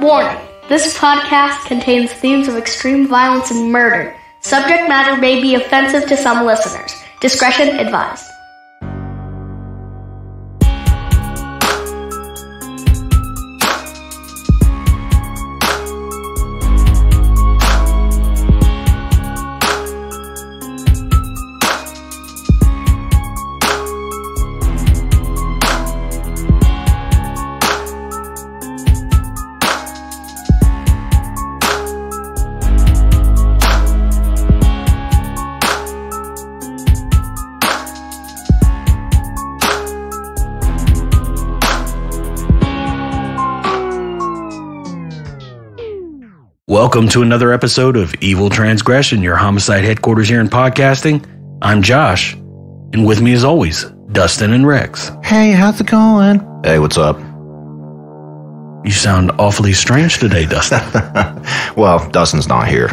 Warning this podcast contains themes of extreme violence and murder. Subject matter may be offensive to some listeners. Discretion advised. Welcome to another episode of Evil Transgression, your homicide headquarters here in podcasting. I'm Josh, and with me as always, Dustin and Rex. Hey, how's it going? Hey, what's up? You sound awfully strange today, Dustin. Well, Dustin's not here.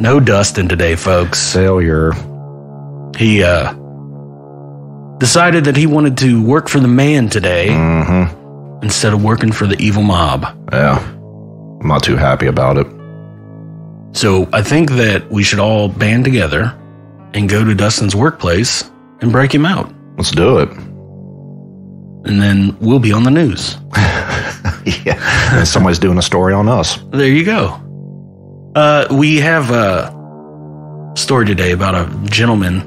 no Dustin today, folks. Failure. He uh decided that he wanted to work for the man today Mm-hmm. instead of working for the evil mob. Yeah. I'm not too happy about it. So I think that we should all band together and go to Dustin's workplace and break him out. Let's do it. And then we'll be on the news. yeah. And somebody's doing a story on us. There you go. Uh, we have a story today about a gentleman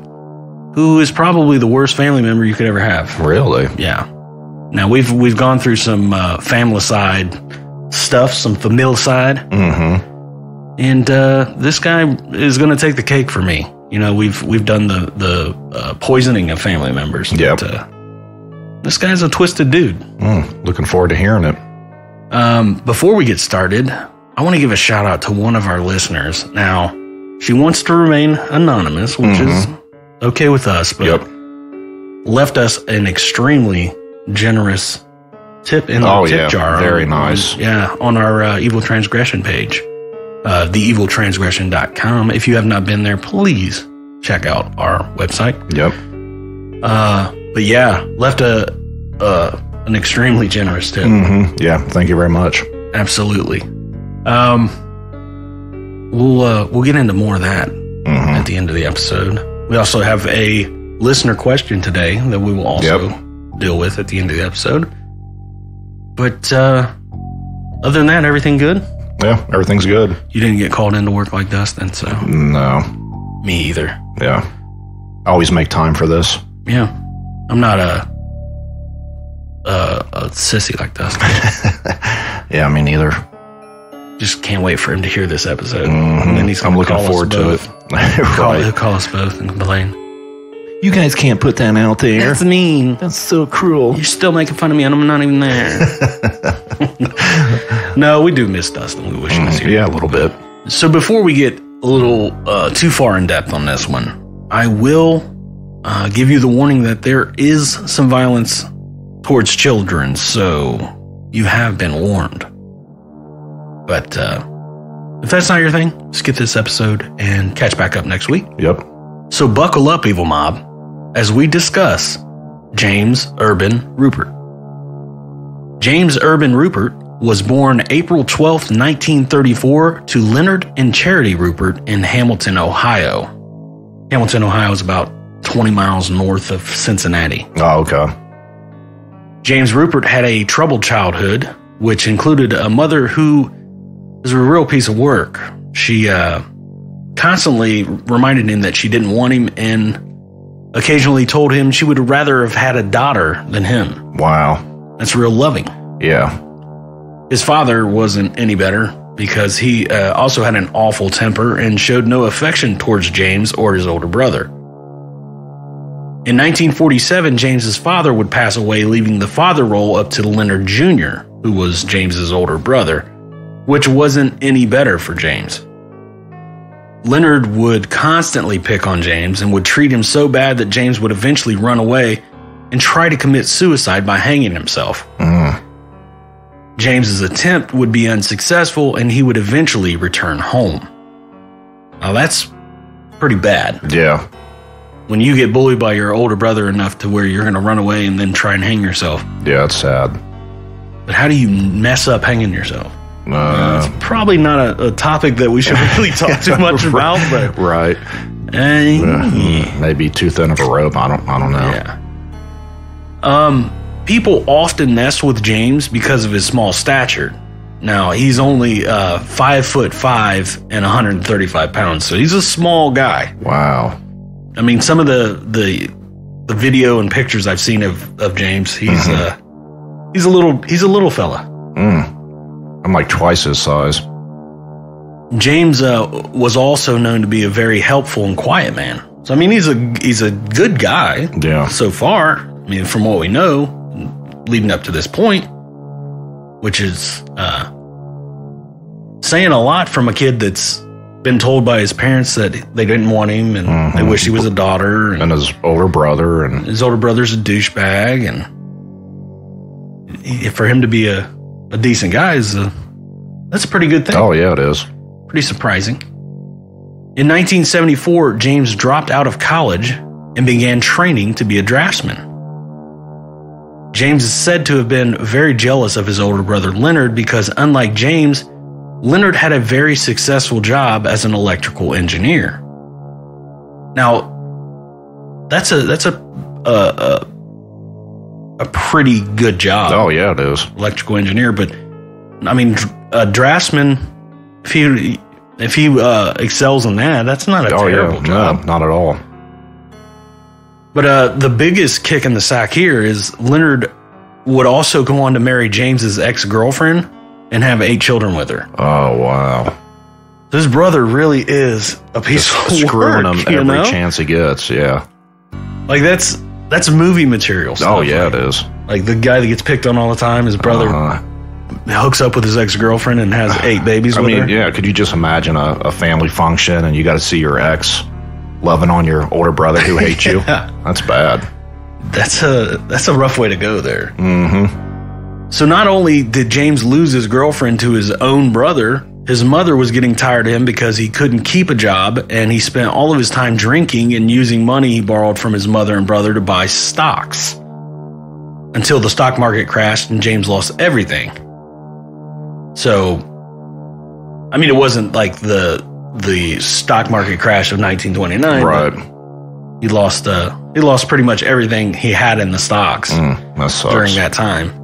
who is probably the worst family member you could ever have. Really? Yeah. Now we've we've gone through some uh, familicide stuff, some familicide, Mm-hmm. And uh, this guy is going to take the cake for me. You know, we've we've done the the uh, poisoning of family members. But, uh, this guy's a twisted dude. Mm, looking forward to hearing it. Um, before we get started, I want to give a shout out to one of our listeners. Now, she wants to remain anonymous, which is okay with us, but Yep. left us an extremely generous tip in the Oh, tip yeah. jar. Very on- nice. yeah, on our uh, Evil Transgression page, uh, theeviltransgression.com. If you have not been there, please check out our website. Yep. Uh, but yeah, left a uh, an extremely generous tip. Mm-hmm. Yeah. Thank you very much. Absolutely. Um, we'll uh, we'll get into more of that Mm-hmm. at the end of the episode. We also have a listener question today that we will also deal with at the end of the episode. But uh, other than that, everything good. Yeah. Everything's good. You didn't get called into work like Dustin, so No. me either. Yeah. I always make time for this. Yeah, I'm not a a, a sissy like Dustin. Yeah, me neither. Just can't wait for him to hear this episode. Mhm. And then he's I'm looking call forward to both. it. Call, right. He'll call us both and complain. You guys can't put that out there. That's mean. That's so cruel. You're still making fun of me, and I'm not even there. no, we do miss Dustin. We wish he was here. Yeah, a little bit. So before we get a little uh, too far in depth on this one, I will uh, give you the warning that there is some violence towards children. So you have been warned. But uh, if that's not your thing, skip this episode and catch back up next week. Yep. So buckle up, Evil Mob, as we discuss James Urban Ruppert. James Urban Ruppert was born April 12, 1934, to Leonard and Charity Ruppert in Hamilton, Ohio. Hamilton, Ohio is about 20 miles north of Cincinnati. Oh, okay. James Ruppert had a troubled childhood, which included a mother who was a real piece of work. She uh, constantly reminded him that she didn't want him and occasionally told him she would rather have had a daughter than him. Wow. That's real loving. Yeah. His father wasn't any better because he uh, also had an awful temper and showed no affection towards James or his older brother. In 1947, James's father would pass away, leaving the father role up to Leonard Jr., who was James's older brother, which wasn't any better for James. Leonard would constantly pick on James and would treat him so bad that James would eventually run away and try to commit suicide by hanging himself. Mm. James's attempt would be unsuccessful and he would eventually return home. Now that's pretty bad. Yeah. When you get bullied by your older brother enough to where you're going to run away and then try and hang yourself. Yeah, it's sad. But how do you mess up hanging yourself? Uh, It's probably not a, a topic that we should really talk too much about, but right. uh, Maybe too thin of a rope. I don't. I don't know. yeah. Um, people often mess with James because of his small stature. Now he's only uh, five foot five and 135 pounds, so he's a small guy. Wow. I mean, some of the the the video and pictures I've seen of of James, he's uh he's a little he's a little fella. Mm. I'm like twice his size. James uh, was also known to be a very helpful and quiet man. So I mean, he's a he's a good guy Yeah. so far. I mean, from what we know, leading up to this point, which is uh, saying a lot from a kid that's been told by his parents that they didn't want him and they Mhm. wish he was a daughter and And his older brother, and his older brother's a douchebag, and for him to be a, a decent guy is a that's a pretty good thing. oh yeah, it is. Pretty surprising. In 1974, James dropped out of college and began training to be a draftsman. James is said to have been very jealous of his older brother Leonard because, unlike James, Leonard had a very successful job as an electrical engineer. Now, that's a that's a a, a, a pretty good job Oh yeah, it is. electrical engineer, but I mean, a draftsman, if he if he uh, excels in that, that's not a Oh terrible yeah, job. no, not at all. But uh, the biggest kick in the sack here is Leonard would also go on to marry James's ex girlfriend and have eight children with her. Oh wow, This brother really is a piece of screwing work, him every know? chance he gets. Yeah. Like that's that's movie material. Oh yeah, like, it is. like the guy that gets picked on all the time. His brother Uh, hooks up with his ex girlfriend and has eight babies I with mean, her. yeah. Could you just imagine a, a family function and you got to see your ex loving on your older brother who hates you? That's bad. That's a that's a rough way to go there. Mm-hmm. So not only did James lose his girlfriend to his own brother, his mother was getting tired of him because he couldn't keep a job and he spent all of his time drinking and using money he borrowed from his mother and brother to buy stocks. Until the stock market crashed and James lost everything. So I mean it wasn't like the the stock market crash of 1929. Right. He lost uh he lost pretty much everything he had in the stocks Mm, that during that time.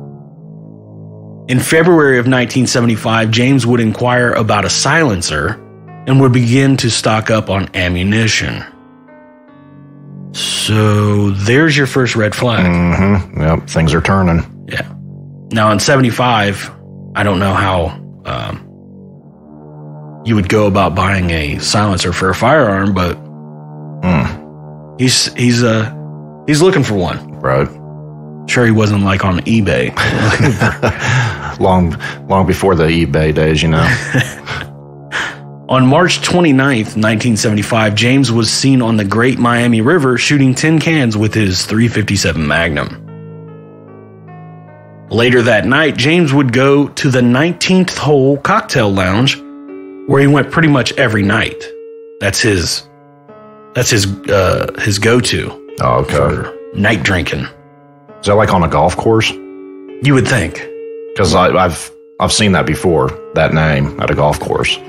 In February of 1975, James would inquire about a silencer and would begin to stock up on ammunition. So there's your first red flag. Mm-hmm. Yep. Things are turning. Yeah. Now in 75, I don't know how um, you would go about buying a silencer for a firearm, but Mm, he's he's uh he's looking for one. right. Sure, he wasn't like on eBay. long, long before the eBay days, you know. On March 29th, 1975, James was seen on the Great Miami River shooting tin cans with his 357 Magnum. Later that night, James would go to the 19th hole cocktail lounge where he went pretty much every night. That's his that's his uh his go-to Oh, okay. night drinking. Is that like on a golf course? You would think. Because I've I've seen that before. That name at a golf course.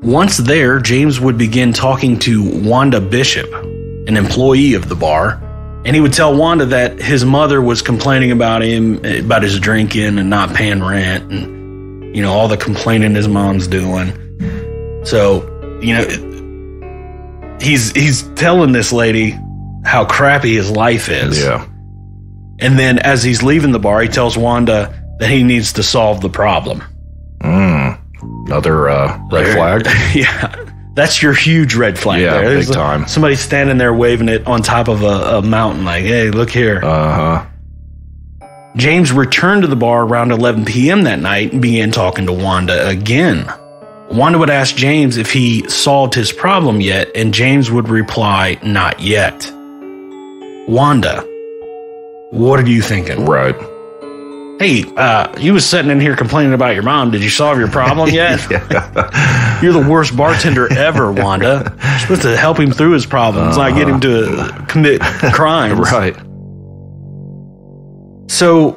Once there, James would begin talking to Wanda Bishop, an employee of the bar, and he would tell Wanda that his mother was complaining about him, about his drinking and not paying rent, and you know all the complaining his mom's doing. So, you know, he's he's telling this lady how crappy his life is. Yeah. And then as he's leaving the bar, he tells Wanda that he needs to solve the problem. Mm. Another uh, red There- flag. yeah. That's your huge red flag Yeah, there. big a- time. somebody standing there waving it on top of a, a mountain, like, hey, look here. Uh huh. James returned to the bar around 11 p.m. that night and began talking to Wanda again. Wanda would ask James if he solved his problem yet, and James would reply, not yet. Wanda, what are you thinking? Right. Hey, uh, you was sitting in here complaining about your mom. Did you solve your problem yet? You're the worst bartender ever, Wanda. You're supposed to help him through his problems, not get him to commit crimes. right. So,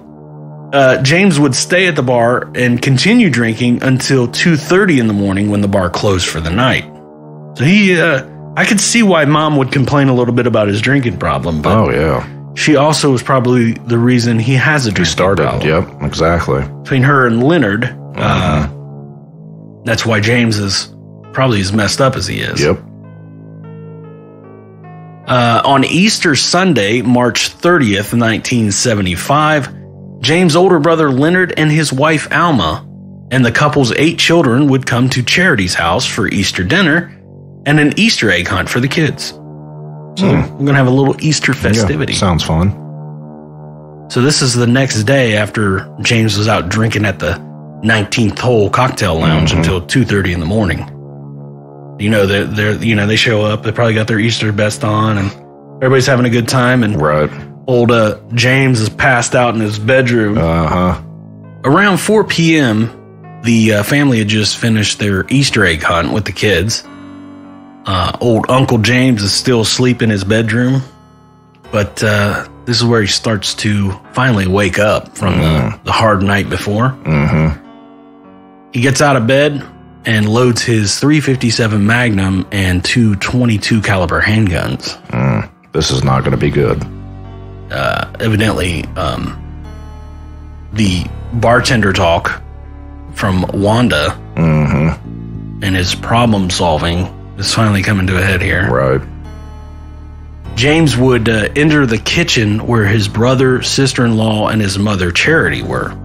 uh, James would stay at the bar and continue drinking until 2:30 in the morning when the bar closed for the night. So he, uh, I could see why mom would complain a little bit about his drinking problem, but Oh yeah. she also was probably the reason he has a He drinking started. problem. Yep. Exactly. Between her and Leonard, uh, that's why James is probably as messed up as he is. Yep. Uh, on Easter Sunday, March 30th, 1975, James' older brother Leonard and his wife Alma and the couple's eight children would come to Charity's house for Easter dinner and an Easter egg hunt for the kids. So we're going to have a little Easter festivity. Hmm. Yeah, sounds fun. So this is the next day after James was out drinking at the 19th hole cocktail lounge Mhm. until 2:30 in the morning. You know they're, they're you know they show up. They probably got their Easter best on, and everybody's having a good time. And Right. old uh, James is passed out in his bedroom. Uh huh. Around 4 p.m., the uh, family had just finished their Easter egg hunt with the kids. Uh, old Uncle James is still asleep in his bedroom, but uh, this is where he starts to finally wake up from the, the hard night before. Mm-hmm. He gets out of bed and loads his 357 Magnum and two 22 caliber handguns. Mm. This is not going to be good. uh, evidently um, the bartender talk from Wanda Mm-hmm. and his problem solving is finally coming to a head here. Right. James would uh, enter the kitchen where his brother, sister in law, and his mother, Charity, were.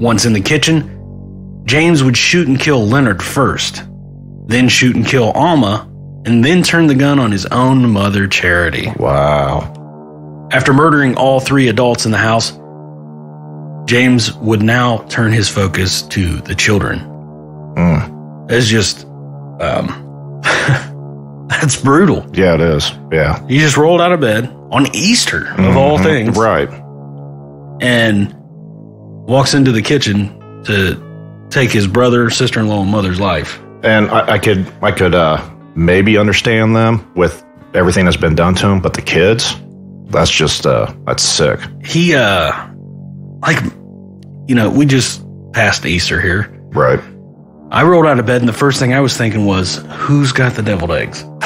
Once in the kitchen, James would shoot and kill Leonard first, then shoot and kill Alma, and then turn the gun on his own mother, Charity. Wow. After murdering all three adults in the house, James would now turn his focus to the children. Mm. It's just, um, that's brutal. Yeah, it is. Yeah. He just rolled out of bed on Easter, of all Mhm. things, Right. and walks into the kitchen to take his brother, sister in law, and mother's life. And I, I could, I could uh, maybe understand them with everything that's been done to him, but the kids, that's just, uh, that's sick. He, uh, like, you know, we just passed Easter here. Right. I rolled out of bed, and the first thing I was thinking was, who's got the deviled eggs?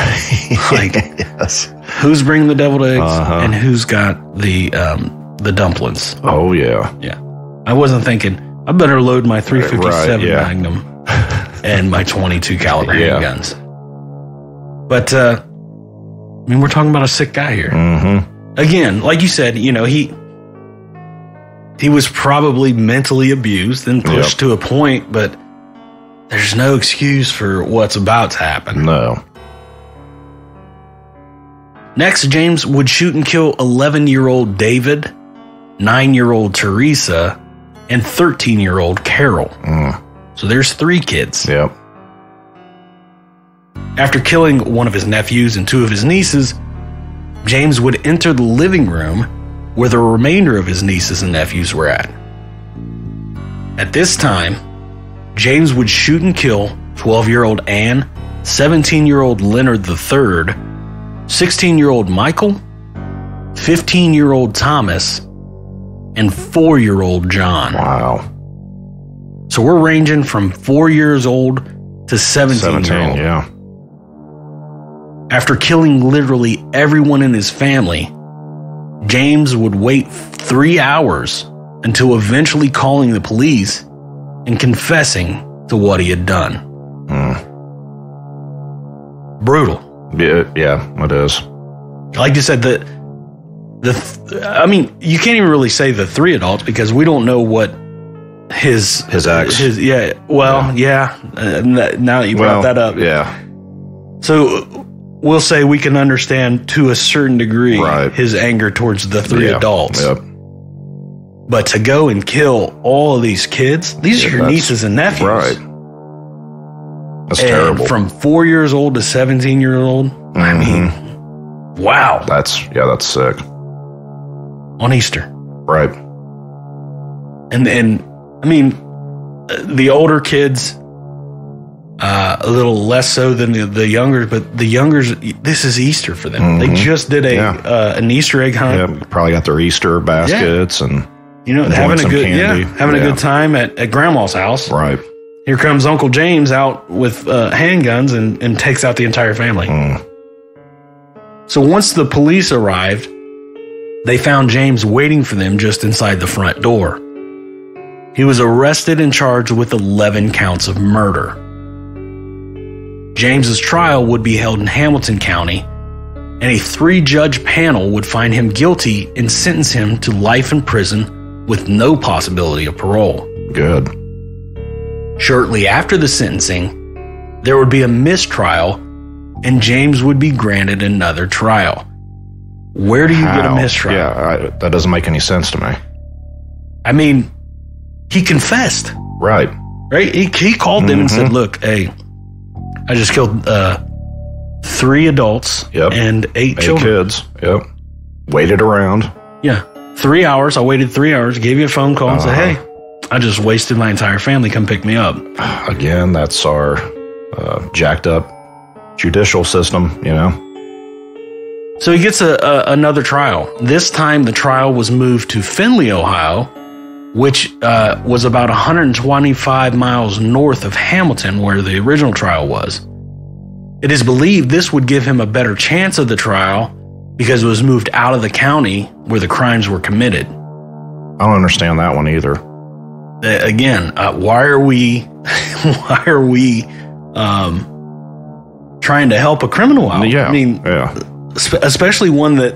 Like, yes. who's bringing the deviled eggs Uh-huh. and who's got the um the dumplings Oh yeah. yeah i wasn't thinking i better load my 357 Right, yeah. magnum and my 22 caliber Yeah. handguns but uh i mean we're talking about a sick guy here Mm-hmm. again like you said you know he he was probably mentally abused and pushed to a point but there's no excuse for what's about to happen No. Next, James would shoot and kill 11 year old David, 9 year old Teresa, and 13 year old Carol. Mm. So there's three kids. Yep. After killing one of his nephews and two of his nieces, James would enter the living room where the remainder of his nieces and nephews were at. At this time, James would shoot and kill 12 year old Anne, 17 year old Leonard III, 16 year old Michael, 15 year old Thomas, and 4 year old John. Wow. So we're ranging from 4 years old to 17, year 17. old. Yeah. After killing literally everyone in his family, James would wait three hours until eventually calling the police and confessing to what he had done. Mm. Brutal. Yeah. Yeah. It is. Like you said, the the th- I mean, you can't even really say the three adults because we don't know what his His ex. His yeah. Well, yeah. Uh, now that you brought Well, that up, Yeah. So we'll say we can understand to a certain degree Right. his anger towards the three yeah. adults. Yep. But to go and kill all of these kids, these Yeah, are your nieces and nephews. Right. That's And terrible. From four years old to 17 year old. I Mhm. mean, wow. That's yeah. That's sick. On Easter. Right. And, and I mean, the older kids, uh, a little less so than the, the younger, but the youngers, this is Easter for them. They Mhm. just did a Yeah. uh, an Easter egg hunt. Yeah. Probably got their Easter baskets and You know, having a good candy. yeah, having a good time at, at grandma's house. Right. Here comes Uncle James out with uh, handguns and, and takes out the entire family. Mm. So once the police arrived, they found James waiting for them just inside the front door. He was arrested and charged with 11 counts of murder. James's trial would be held in Hamilton County, and a three judge panel would find him guilty and sentence him to life in prison with no possibility of parole. Good. Shortly after the sentencing, there would be a mistrial and James would be granted another trial. Where do you get a mistrial? Yeah, I, that doesn't make any sense to me. I mean, he confessed, Right. right? He, he called them and Mhm. said, Look, hey, I just killed uh, three adults Yep. and eight Eight children. kids. Yep. Waited around. Yeah. Three hours. I waited three hours, gave you a phone call and said, Uh-huh. Hey, I just wasted my entire family. Come pick me up. Again, that's our uh, jacked up judicial system, you know? So he gets a, a, another trial. This time, the trial was moved to Findlay, Ohio, which uh, was about 125 miles north of Hamilton, where the original trial was. It is believed this would give him a better chance of the trial because it was moved out of the county where the crimes were committed. I don't understand that one either. Uh, again, uh, why are we, why are we, um, trying to help a criminal out? Yeah. I mean, yeah. especially one that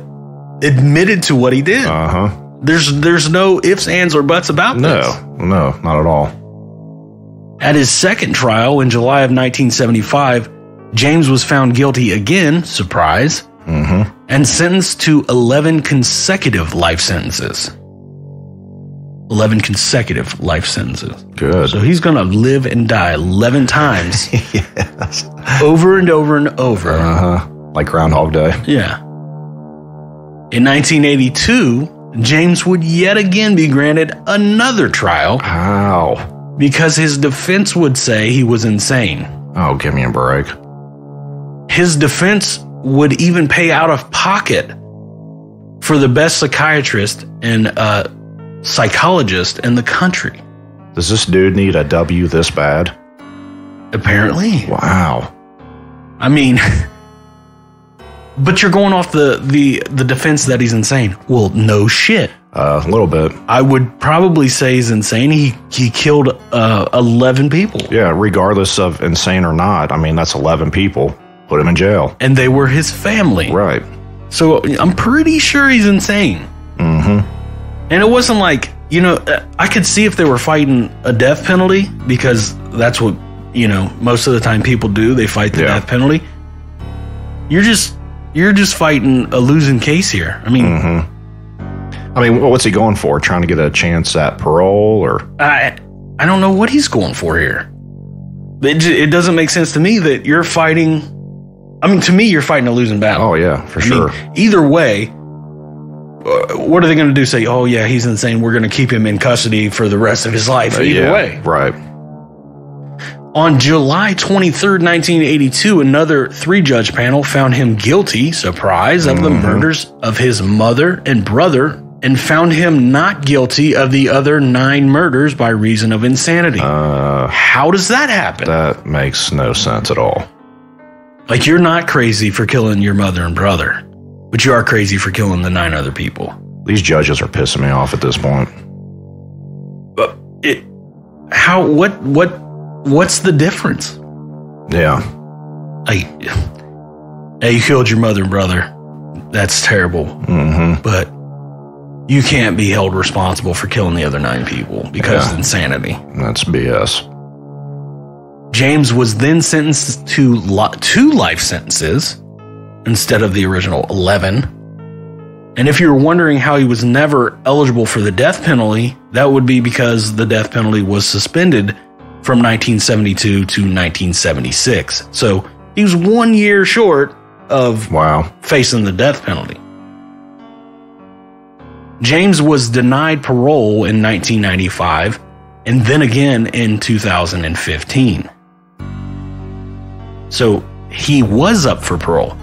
admitted to what he did. Uh huh. There's there's no ifs, ands, or buts about No, this. no, not at all. At his second trial in July of 1975, James was found guilty again, surprise, Mm-hmm. And sentenced to 11 consecutive life sentences. 11 consecutive life sentences. Good. So he's going to live and die 11 times yes. over and over and over. Uh huh. Like Groundhog Day. Yeah. In 1982, James would yet again be granted another trial How? because his defense would say he was insane. Oh, give me a break. His defense would even pay out of pocket for the best psychiatrist and uh, psychologist in the country. Does this dude need a W this bad? Apparently, Wow. I mean, but you're going off the the the defense that he's insane. Well, no shit. Uh, a little bit. I would probably say he's insane. He he killed uh, eleven people, Yeah, regardless of insane or not. I mean, that's 11 people. Put him in jail. and they were his family. Right. So I'm pretty sure he's insane. Mm hmm. And it wasn't like, you know, uh, I could see if they were fighting a death penalty because that's what, you know, most of the time people do. They fight the Yeah. death penalty. You're just you're just fighting a losing case here. I mean, Mm hmm. I mean, what's he going for? Trying to get a chance at parole or? I I don't know what he's going for here. It, it doesn't make sense to me that you're fighting I mean, to me you're fighting a losing battle. Oh, yeah, for I sure. mean, either way, uh, what are they going to do? Say, "Oh yeah, he's insane. We're going to keep him in custody for the rest of his life." Uh, Either yeah, way, Right. On July 23rd, 1982, another three judge panel found him guilty, surprise, of the Mhm. murders of his mother and brother and found him not guilty of the other nine murders by reason of insanity. Uh, How does that happen? that makes no sense at all. Like, you're not crazy for killing your mother and brother, but you are crazy for killing the nine other people. These judges are pissing me off at this point. But it, how, what, what, what's the difference? Yeah. Like, hey, you killed your mother and brother. That's terrible. Mm hmm. but you can't be held responsible for killing the other nine people because Yeah. of insanity. That's BS. James was then sentenced to two life sentences instead of the original 11. And if you're wondering how he was never eligible for the death penalty, that would be because the death penalty was suspended from 1972 to 1976. So he was one year short of Wow. facing the death penalty. James was denied parole in 1995 and then again in 2015. So he was up for parole.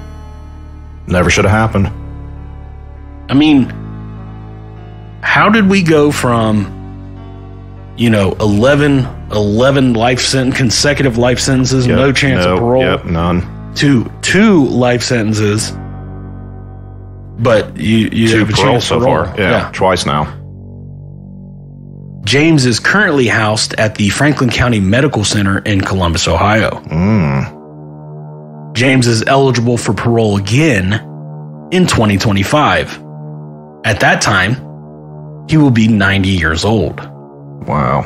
Never should have happened. I mean, how did we go from, you know, 11, 11 life sentence, consecutive life sentences, Yep, no chance no, of parole, Yep, none. to two life sentences, but you, you Two have a chance so of parole. far. Yeah, twice now. James is currently housed at the Franklin County Medical Center in Columbus, Ohio. Mm. James is eligible for parole again in 2025. At that time, he will be 90 years old. Wow.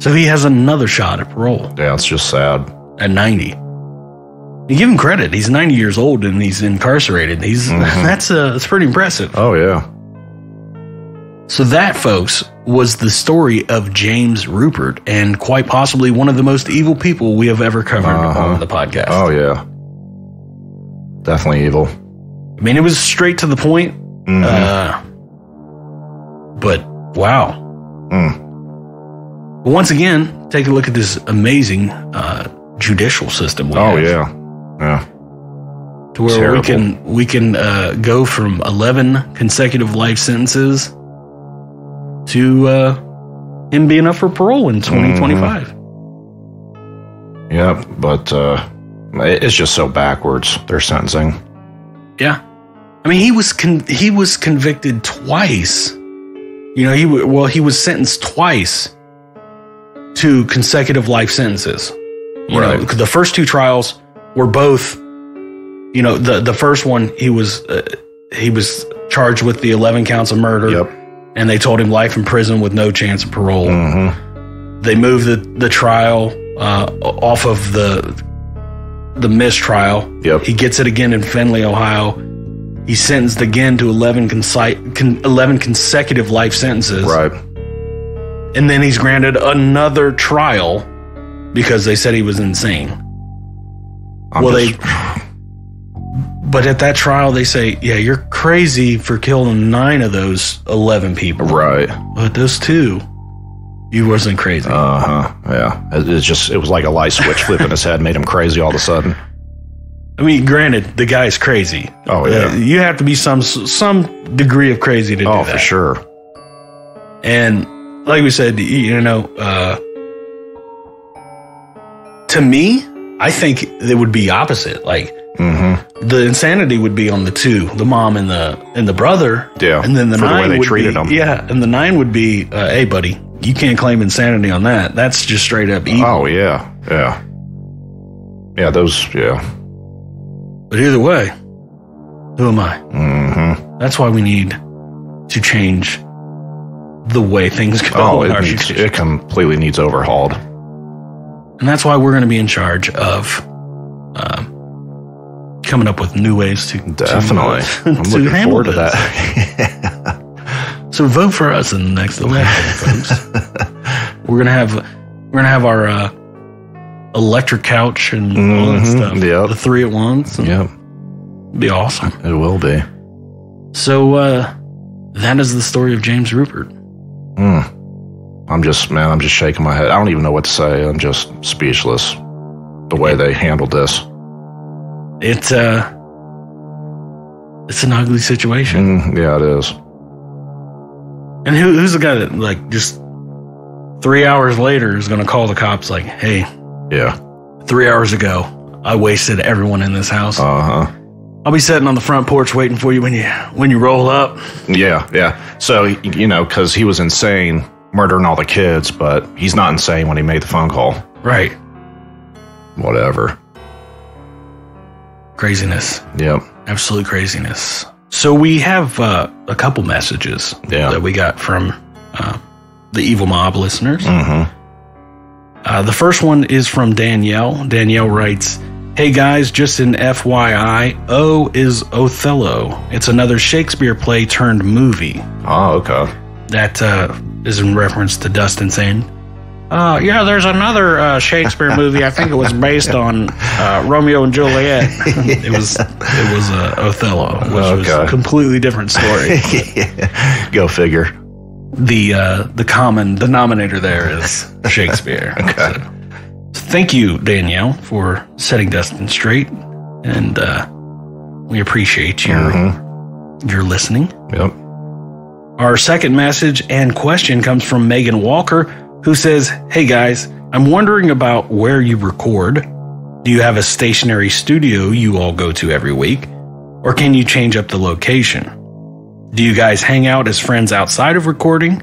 So he has another shot at parole Yeah, it's just sad. at 90. You give him credit. He's 90 years old and he's incarcerated. He's that's uh, that's pretty impressive. Oh yeah. So that, folks, was the story of James Ruppert, and quite possibly one of the most evil people we have ever covered Uh-huh. on the podcast. Oh yeah. Definitely evil. I mean, it was straight to the point. Mhm. Uh, but wow. Mm. But once again, take a look at this amazing uh, judicial system. We Oh have, yeah. Yeah. to where Terrible. we can we can uh, go from eleven consecutive life sentences to uh, him being up for parole in twenty twenty five. Yeah, but uh, it's just so backwards. Their sentencing. Yeah, I mean he was con- he was convicted twice. You know he w- well he was sentenced twice to consecutive life sentences. You know Right. the first two trials were both. You know the the first one he was uh, he was charged with the eleven counts of murder. Yep. And they told him life in prison with no chance of parole. Mm-hmm. They moved the the trial uh, off of the the mistrial. Yep. He gets it again in Findlay, Ohio. He's sentenced again to 11, consi- con- 11 consecutive life sentences. Right. And then he's granted another trial because they said he was insane. I'm Well, just, But at that trial, they say, yeah, you're crazy for killing nine of those 11 people. right. But those two, you wasn't crazy. Uh huh. Yeah. It, it's just it was like a light switch flipping his head made him crazy all of a sudden. I mean, granted, the guy's crazy. Oh yeah. Uh, you have to be some some degree of crazy to do that. oh that. for sure. And like we said, you know, uh, to me, I think it would be opposite. Like Mm-hmm. the insanity would be on the two, the mom and the and the brother. Yeah, and then the for the way nine they would treated be, them. Yeah, and the nine would be, uh, hey, buddy, you can't claim insanity on that. That's just straight up evil. Oh yeah. Yeah. Yeah. Those. Yeah. But either way, who am I? Mm-hmm. That's why we need to change the way things go. Oh, it our needs, it completely needs overhauled. And that's why we're going to be in charge of um, coming up with new ways to Definitely. to, I'm to looking forward to this. that. So vote for us in the next election, folks. We're gonna have we're gonna have our uh, electric couch and all that Mhm, stuff. yep. The three at once. yep. be awesome. It will be. So uh, that is the story of James Ruppert. Mm. I'm just, man, I'm just shaking my head. I don't even know what to say. I'm just speechless. The way they handled this. It's uh, it's an ugly situation. Mm, yeah, it is. And who, who's the guy that like just three hours later is gonna call the cops like, hey, Yeah. three hours ago, I wasted everyone in this house. Uh huh. I'll be sitting on the front porch waiting for you when you when you roll up. Yeah, yeah. So, you know, because he was insane murdering all the kids, but he's not insane when he made the phone call. Right. Whatever. Craziness. Yep. Absolute craziness. So we have uh, a couple messages Yeah. that we got from uh, the Evil Mob listeners. Mm Uh, the first one is from Danielle. Danielle writes, Hey guys, just an FYI, O is Othello. It's another Shakespeare play turned movie. Oh, okay. That uh, is in reference to Dustin saying, uh, yeah, there's another uh, Shakespeare movie. I think it was based on uh, Romeo and Juliet. it was it was uh, Othello, which was a completely different story. Go figure. the uh, the common denominator there is Shakespeare. Okay. So, thank you, Danielle, for setting Dustin straight, and uh, we appreciate your Mhm. your listening. Yep. Our second message and question comes from Megan Walker, who says, Hey guys, I'm wondering about where you record. Do you have a stationary studio you all go to every week? Or can you change up the location? Do you guys hang out as friends outside of recording?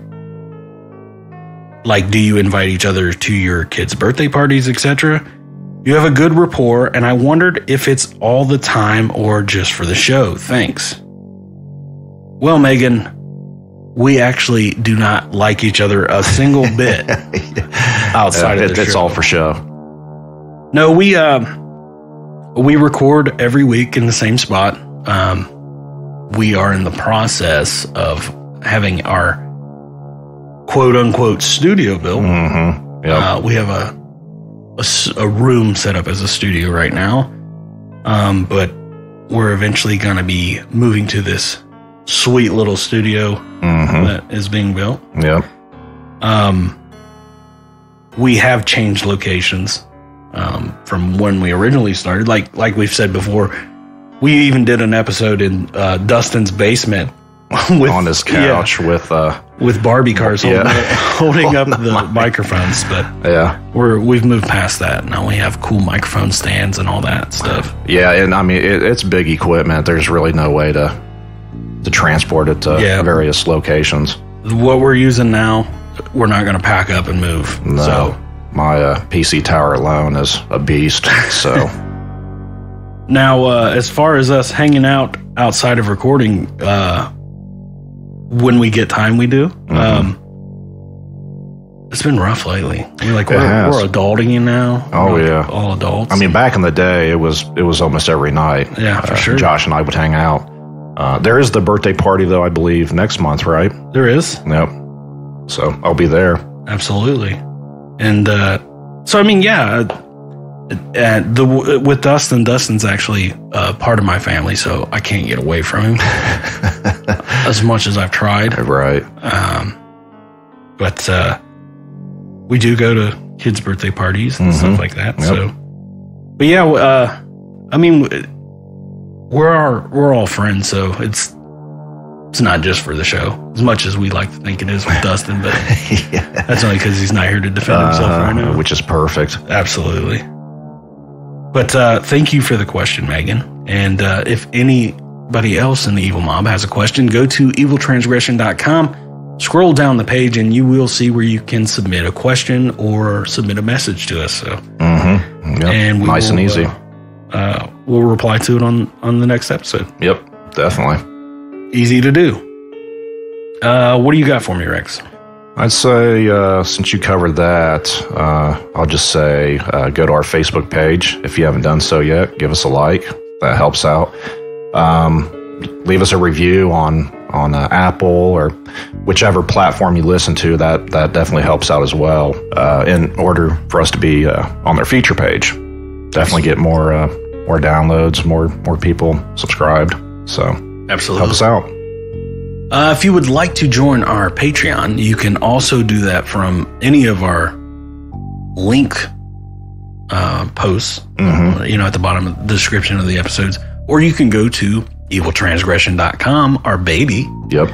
Like, do you invite each other to your kids' birthday parties, etc.? You have a good rapport, and I wondered if it's all the time or just for the show. Thanks. Well, Megan, we actually do not like each other a single bit outside Yeah, of the it's show. all for show. No, we uh, we record every week in the same spot. Um, we are in the process of having our quote unquote studio built. Mm-hmm. Yep. Uh, we have a a room set up as a studio right now, um, but we're eventually going to be moving to this sweet little studio mm-hmm. that is being built. Yep. Um, we have changed locations um, from when we originally started. Like like we've said before, we even did an episode in uh, Dustin's basement with, On his yeah, couch with uh with Barbie cars holding, Yeah. holding up the microphones. But yeah. we're we've moved past that. Now we have cool microphone stands and all that stuff. Yeah, and I mean it, it's big equipment. There's really no way to to transport it to Yeah. various locations. What we're using now, we're not going to pack up and move. No. So My uh, PC tower alone is a beast. So Now, uh, as far as us hanging out outside of recording, uh, when we get time, we do. Mm-hmm. Um, it's been rough lately. We're like we're, we're adulting you now. Oh, yeah. all adults. I mean, back in the day, it was it was almost every night. Yeah, for Uh, sure. Josh and I would hang out. Uh, there is the birthday party though, I believe, next month, right? there is Yep. So I'll be there. absolutely, and uh, so I mean, yeah. Uh, uh, the with Dustin, Dustin's actually uh, part of my family, so I can't get away from him as much as I've tried. Right. Um, but uh, we do go to kids' birthday parties and Mhm. stuff like that. Yep. So, but yeah, uh, I mean, we're our, we're all friends, so it's it's not just for the show as much as we like to think it is with Dustin. But yeah. that's only because he's not here to defend himself Uh, right now. Which is perfect. Absolutely. But uh, thank you for the question, Megan. And uh, if anybody else in the Evil Mob has a question, go to eviltransgression.com, scroll down the page, and you will see where you can submit a question or submit a message to us. So, Mm-hmm. Yep. and nice and easy. Uh, uh, we'll reply to it on on the next episode. yep. Definitely. Easy to do. Uh, what do you got for me, Rex? I'd say uh, since you covered that, uh, I'll just say uh, go to our Facebook page if you haven't done so yet. Give us a like; that helps out. Um, leave us a review on on uh, Apple or whichever platform you listen to. That that definitely helps out as well. Uh, in order for us to be uh, on their feature page, definitely get more uh, more downloads, more more people subscribed. So Absolutely. help us out. Uh, if you would like to join our Patreon, you can also do that from any of our link uh, posts, Mhm. uh, you know, at the bottom of the description of the episodes, or you can go to eviltransgression.com, our baby. Yep.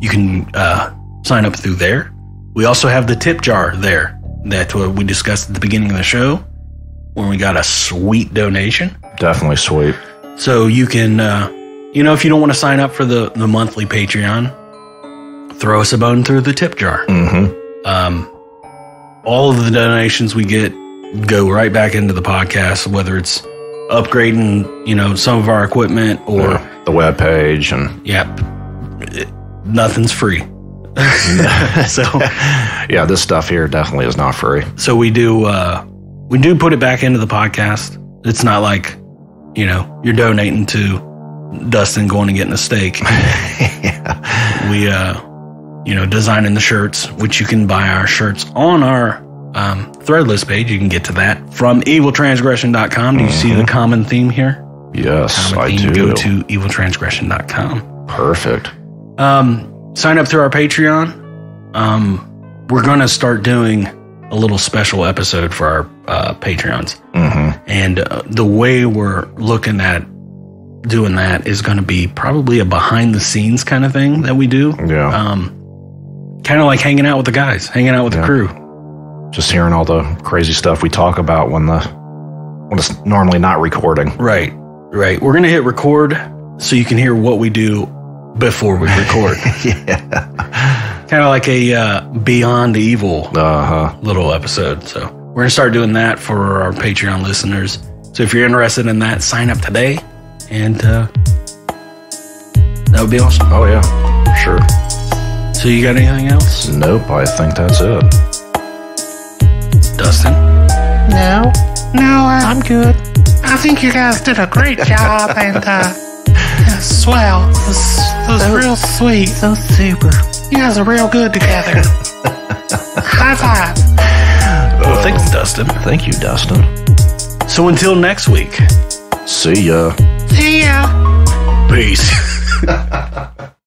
You can uh, sign up through there. We also have the tip jar there that uh, we discussed at the beginning of the show when we got a sweet donation. Definitely sweet. So you can, uh, you know, if you don't want to sign up for the, the monthly Patreon, throw us a bone through the tip jar. Mm-hmm. Um, all of the donations we get go right back into the podcast, whether it's upgrading, you know, some of our equipment or, the web page and yep, it- nothing's free. so, yeah, this stuff here definitely is not free. so we do, uh, we do put it back into the podcast. It's not like, you know, you're donating to Dustin going and getting a steak. we uh you know designing the shirts which you can buy our shirts on our um threadless page you can get to that from eviltransgression.com do you see the common theme here Yes, common I theme do. go to eviltransgression.com Perfect. um sign up through our patreon um we're gonna start doing a little special episode for our uh patreons Mm-hmm. and uh, the way we're looking at doing that is going to be probably a behind the scenes kind of thing that we do. Yeah. Um, kind of like hanging out with the guys, hanging out with Yeah. the crew. Just hearing all the crazy stuff we talk about when the when it's normally not recording. Right, right. We're going to hit record so you can hear what we do before we record. yeah. kind of like a uh, Beyond Evil Uh huh. little episode. So we're gonna start doing that for our Patreon listeners. So if you're interested in that, sign up today, and uh, that would be awesome. Oh yeah. Sure. So you got anything else, Nope. I think that's it. Dustin? No, no, uh, I'm good. I think you guys did a great job, and uh, yeah, swell. It was, it was real sweet. So super. You guys are real good together. High five. Well, thanks, Dustin. Thank you, Dustin. So until next week, See ya. See ya. peace.